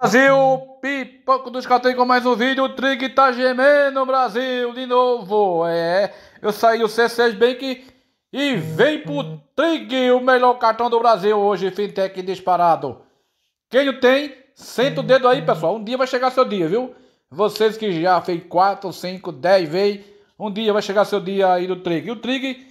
Brasil, pipoco dos cartões com mais um vídeo, o Trig tá gemendo Brasil de novo, é, eu saí o C6 Bank e vem pro Trig, o melhor cartão do Brasil hoje, fintech disparado. Quem o tem, senta o dedo aí pessoal, um dia vai chegar seu dia, viu? Vocês que já fez 4, 5, 10 vezes, um dia vai chegar seu dia aí do Trig. E o Trig,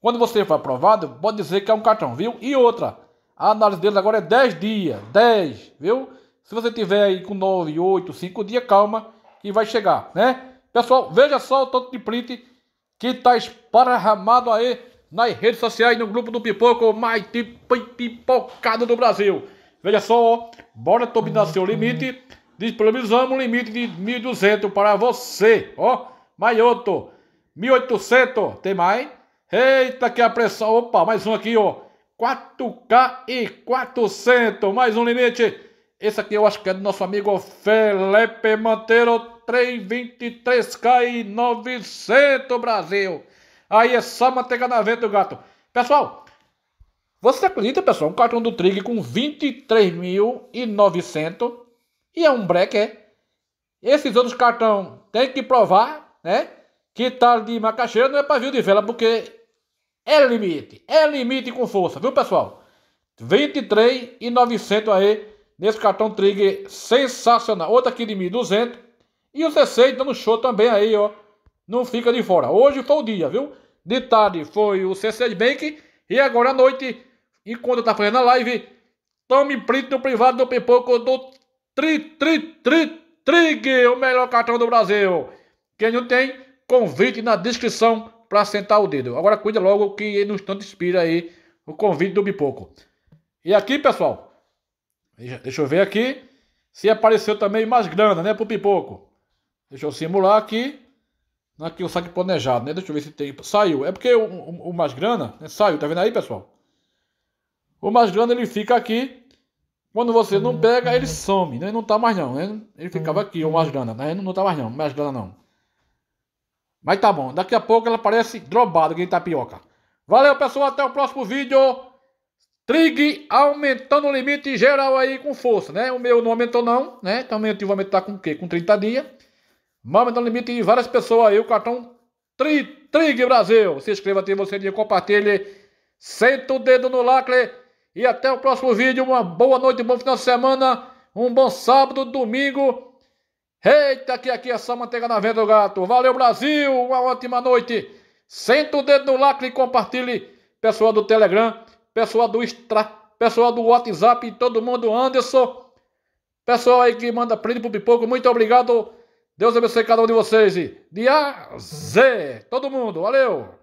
quando você for aprovado, pode dizer que é um cartão, viu? E outra, a análise deles agora é 10 dias, 10, viu? Se você tiver aí com 9, 8, 5 dias, calma, que vai chegar, né? Pessoal, veja só o tanto de print que está esparramado aí nas redes sociais, no grupo do Pipoco mais pipocado do Brasil. Veja só, bora dominar seu limite. Disponibilizamos um limite de 1.200 para você, ó. Mais outro, 1.800, tem mais? Eita, que a pressão, opa, mais um aqui, ó. 4K e 400, mais um limite. Esse aqui eu acho que é do nosso amigo Felipe Monteiro, 323K e 900 Brasil. Aí é só manteiga na venta, gato. Pessoal, você acredita, pessoal, um cartão do Trig com 23.900 e é um break, é? Esses outros cartão tem que provar, né? Que tá de macaxeira não é pavio de vela, porque é limite. É limite com força, viu, pessoal? 23.900 aí nesse cartão Trigger sensacional. Outro aqui de 1.200. E o C6 dando show também aí, ó. Não fica de fora. Hoje foi o dia, viu? De tarde foi o C6 Bank. E agora à noite, enquanto tá fazendo a live, tome print no privado do Pipoco do Tri, Tri, Tri, Trigger, o melhor cartão do Brasil. Quem não tem, convite na descrição para sentar o dedo. Agora cuida logo que no instante expira aí o convite do Pipoco. E aqui, pessoal, Deixa eu ver aqui se apareceu também mais grana, né, pro pipoco. Deixa eu simular aqui. Aqui o saque planejado, né? Deixa eu ver se tem. Saiu. É porque o, o, o mais grana né? saiu, tá vendo aí, pessoal? O mais grana ele fica aqui. Quando você não pega, ele some, né? Não tá mais não, né? Ele ficava aqui, o mais grana, né? Não tá mais não, mais grana não. Mas tá bom, daqui a pouco ela aparece drobada aqui em tapioca. Valeu, pessoal, até o próximo vídeo. Trig aumentando o limite geral aí com força, né? O meu não aumentou não, né? Então eu vou aumentar com o quê? Com 30 dias. Mas aumentando o limite de várias pessoas aí, o cartão Tri, Trig Brasil. Se inscreva, ative você dia, compartilhe. Senta o dedo no lacre. E até o próximo vídeo. Uma boa noite, um bom final de semana. Um bom sábado, domingo. Eita, que aqui é só manteiga na venda do gato. Valeu, Brasil. Uma ótima noite. Senta o dedo no lacre e compartilhe. Pessoal do Telegram pessoal do Extra, pessoal do WhatsApp, todo mundo, Anderson, pessoal aí que manda print pro Pipoco, muito obrigado. Deus abençoe cada um de vocês. De A Z, todo mundo, valeu!